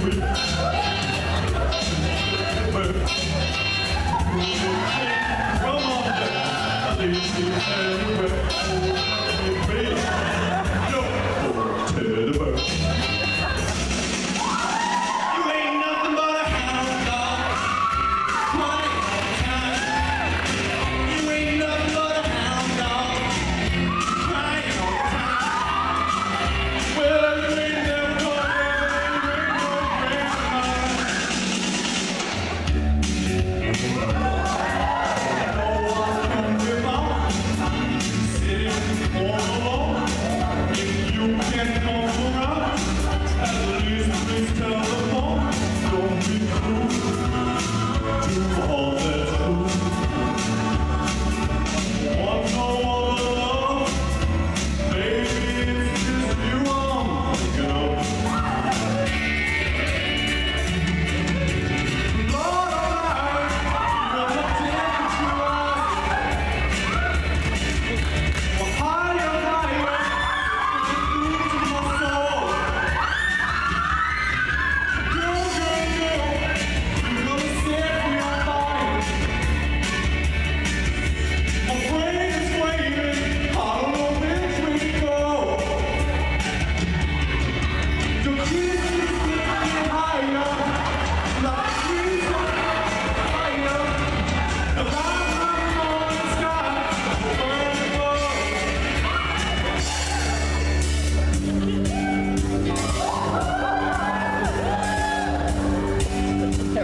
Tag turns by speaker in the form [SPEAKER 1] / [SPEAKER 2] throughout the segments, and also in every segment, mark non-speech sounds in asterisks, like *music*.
[SPEAKER 1] Come on,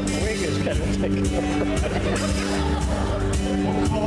[SPEAKER 2] that rig is going to take
[SPEAKER 1] over. *laughs*